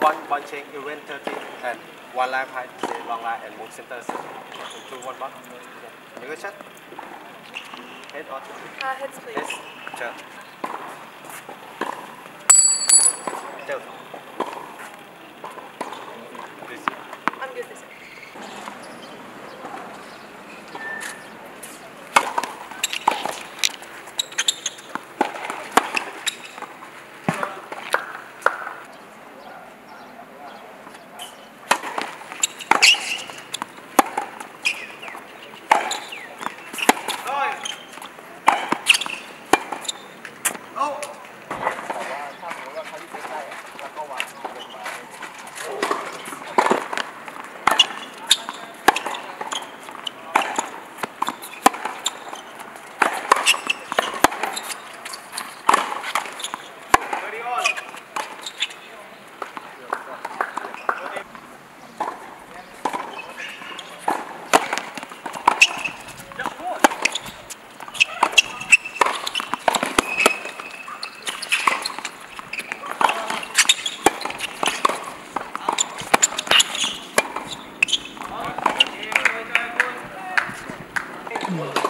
four ball, ball change, event 30, and one line high, say long line, and move center. Two, one. You go check. Head or Uh, heads, please. head. Check. Tail. Seven